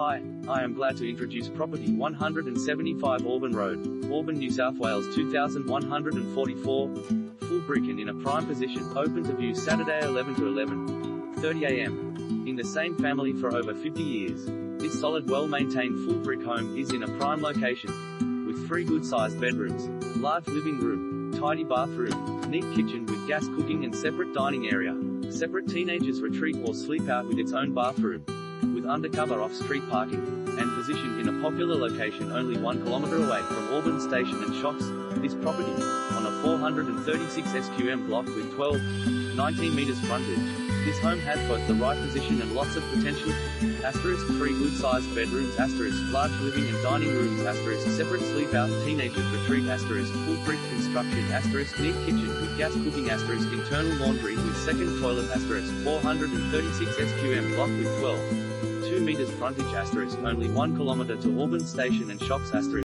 Hi, I am glad to introduce property 175 Auburn Road, Auburn, New South Wales 2144. Full brick and in a prime position, open to view Saturday 11 to 11:30 a.m. In the same family for over 50 years. This solid well-maintained full brick home is in a prime location with three good-sized bedrooms, large living room, tidy bathroom, neat kitchen with gas cooking and separate dining area. Separate teenagers retreat or sleep out with its own bathroom with undercover off-street parking, and positioned in a popular location only one kilometer away from Auburn Station and shops. This property, on a 436 SQM block with 12, 19 meters frontage, this home has both the right position and lots of potential. Asterisk three good-sized bedrooms. Asterisk large living and dining rooms. Asterisk separate sleep-out teenagers retreat. Asterisk full brick construction. Asterisk neat kitchen with gas cooking. Asterisk internal laundry with second toilet. Asterisk 436 SQM block with 12. 2 meters frontage asterisk only 1 kilometer to Auburn Station and shops asterisk